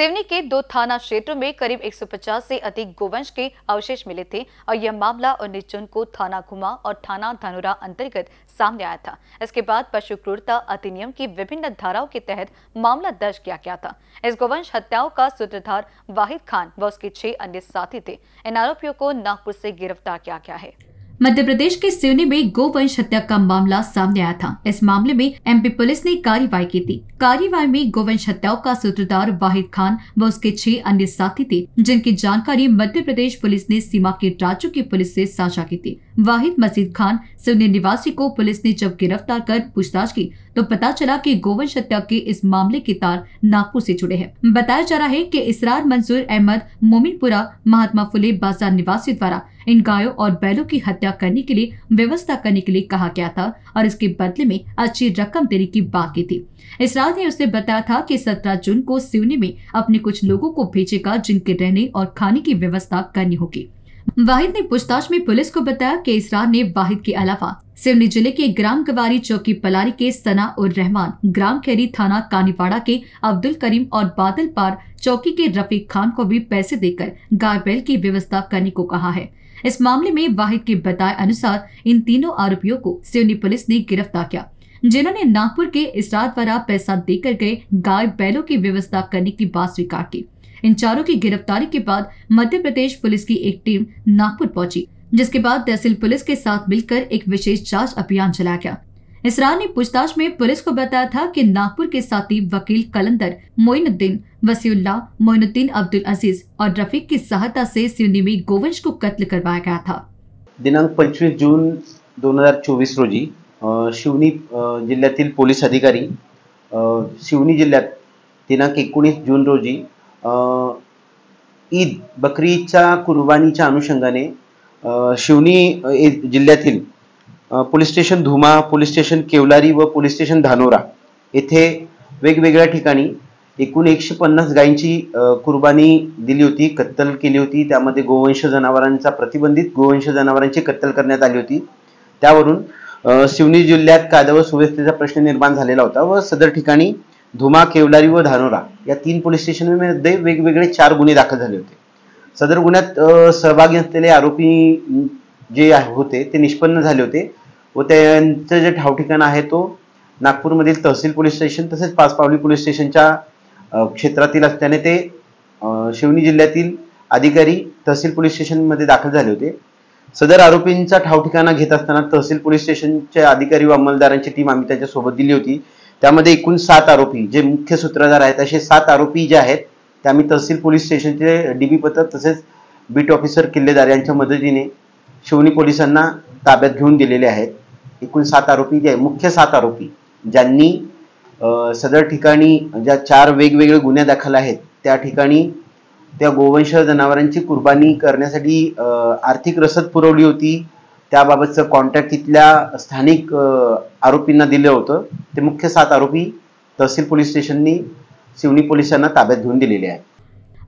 सिवनी के दो थाना क्षेत्रों में करीब 150 से अधिक गोवंश के अवशेष मिले थे और यह मामला उन्नीस जून को थाना घुमा और थाना धनुरा अंतर्गत सामने आया था। इसके बाद पशु क्रूरता अधिनियम की विभिन्न धाराओं के तहत मामला दर्ज किया गया था। इस गोवंश हत्याओं का सूत्रधार वाहिद खान व उसके छह अन्य साथी थे। इन आरोपियों को नागपुर से गिरफ़्तार किया गया है। मध्य प्रदेश के सिवनी में गोवंश हत्या का मामला सामने आया था। इस मामले में एमपी पुलिस ने कार्रवाई की थी। कार्रवाई में गोवंश हत्याओं का सूत्रधार वाहिद खान व उसके छह अन्य साथी थे, जिनकी जानकारी मध्य प्रदेश पुलिस ने सीमा के राज्यों की पुलिस से साझा की थी। वाहिद मजीद खान, सिवनी निवासी को पुलिस ने जब गिरफ़्तार कर पूछताछ की तो पता चला कि गोवंश हत्या के इस मामले के तार नागपुर से जुड़े हैं। बताया जा रहा है कि इसरार मंजूर अहमद मोमिनपुरा, महात्मा फुले बाज़ार निवासी द्वारा इन गायों और बैलों की हत्या करने के लिए व्यवस्था करने के लिए कहा गया था और इसके बदले में अच्छी रकम देने की बात की थी। इसरार ने उसे बताया था कि 17 जून को सिवनी में अपने कुछ लोगों को भेजेगा जिनके रहने और खाने की व्यवस्था करनी होगी। वाहिद ने पूछताछ में पुलिस को बताया कि इसरार ने वाहिद के अलावा सिवनी ज़िले के ग्राम गवारी चौकी पलारी के सना उर रहमान, ग्राम खेरी थाना कानीपाड़ा के अब्दुल करीम और बादल पार चौकी के रफीक खान को भी पैसे देकर गाय बैल की व्यवस्था करने को कहा है। इस मामले में वाहिद के बताए अनुसार इन तीनों आरोपियों को सिवनी पुलिस ने गिरफ़्तार किया, जिन्होंने नागपुर के इसरार द्वारा पैसा देकर गए गाय बैलों की व्यवस्था करने की बात स्वीकार की। इन चारों की गिरफ्तारी के बाद मध्य प्रदेश पुलिस की एक टीम नागपुर पहुँची। जिसके बाद तहसील पुलिस के साथ मिलकर एक विशेष जाँच अभियान चलाया गया। इसरार ने पूछताछ में पुलिस को बताया था कि नागपुर के साथी वकील कलंदर, मोइनुद्दीन वसीउल्ला मोइनुद्दीन अब्दुल अज़ीज़ और रफीक की सहायता से सिवनी में गोवंश को कत्ल करवाया गया था। दिनांक पंचवीस जून दोन हज़ार चोवीस रोजी शिवनी जिल्ह्यातील पोलीस अधिकारी शिवनी जिल्ह्यात दिनांक एकोणीस जून रोजी ईद बकरी ईदच्या कुर्बानीच्या अनुषंगाने शिवनी जिल्ह्यातील police station Dhuma police station Kewlari व पोलीस स्टेशन धानोरा येथे वेगवेगळ्या ठिकाणी एकूण एकशे पन्नास गायींची कुर्बानी दिली होती कत्तल केली होती. त्यामध्ये गोवंश जनावरांचा प्रतिबंधित गोवंश जनावरांची कत्तल करण्यात आली होती. त्यावरून शिवनी जिल्ह्यात कायदा व सुव्यवस्थेचा प्रश्न निर्माण झालेला होता व सदर ठिकाणी धुमा केवलारी व धानोरा या तीन पोलीस स्टेशनमध्ये वेगवेगळे चार गुन्हे दाखल झाले होते. सदर गुन्ह्यात सहभागी असलेले आरोपी जे होते ते निष्पन्न झाले होते व त्यांचं जे ठावठिकाण आहे तो नागपूरमधील तहसील पोलीस स्टेशन तसेच पाचपावली पोलीस स्टेशनच्या क्षेत्रातील असल्याने ते शिवनी जिल्ह्यातील अधिकारी तहसील पोलीस स्टेशनमध्ये दाखल झाले होते. सदर आरोपींचा ठावठिकाणा घेत असताना तहसील पोलीस स्टेशनचे अधिकारी व अंमलदारांची टीम आम्ही त्याच्यासोबत दिली होती. त्यामध्ये एकूण सात आरोपी जे मुख्य सूत्रधार आहेत असे सात आरोपी जे आहेत ते आम्ही तहसील पोलीस स्टेशनचे डी बी पथक तसेच बीट ऑफिसर किल्लेदार यांच्या मदतीने शिवनी पोलिसांना ताब्यात घेऊन दिलेले आहेत. एकूण सात आरोपी जे आहे मुख्य सात आरोपी ज्यांनी सदर ठिकाणी ज्या चार वेगवेगळे गुन्हे दाखल आहेत त्या ठिकाणी त्या गोवंश जनावरांची कुर्बानी करण्यासाठी आर्थिक रसद पुरवली होती. त्याबाबतचं कॉन्टॅक्ट तिथल्या स्थानिक आरोपींना दिलं होतं. ते मुख्य सात आरोपी तहसील पोलीस स्टेशननी शिवनी पोलिसांना ताब्यात घेऊन दिलेले आहेत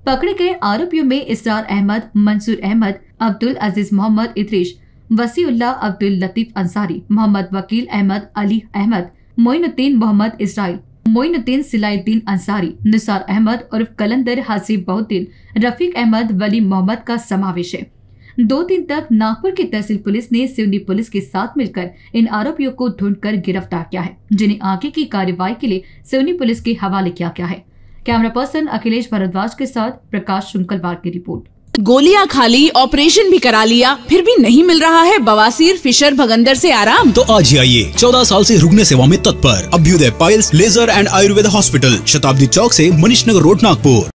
पकड़े गए आरोपियों में इसरार अहमद मंसूर अहमद, अब्दुल अज़ीज़ मोहम्मद इद्रिश वसीउल्ला अब्दुल लतीफ अंसारी मोहम्मद वकील अहमद अली अहमद, मोइनुद्दीन मोहम्मद इसराइल, मोइनुद्दीन सिलाउद्दीन अंसारी निसार अहमद उर्फ़ कलंदर हासिब बहुद्दीन रफीक अहमद वली मोहम्मद का समावेश है। दो दिन तक नागपुर की तहसील पुलिस ने सिवनी पुलिस के साथ मिलकर इन आरोपियों को ढूंढकर गिरफ़्तार किया है जिन्हें आगे की कार्यवाही के लिए सिवनी पुलिस के हवाले किया गया है। कैमरा पर्सन अखिलेश भारद्वाज के साथ प्रकाश शुंकलवार की रिपोर्ट। गोलियाँ खा ली ऑपरेशन भी करा लिया फिर भी नहीं मिल रहा है। बवासीर फिशर भगंदर से आराम। तो आज ही आइए चौदह साल से रुकने सेवा में तत्पर। Abhyuday piles laser and Ayurveda hospital Shatabdi Chowk से मनीष नगर रोड नागपुर।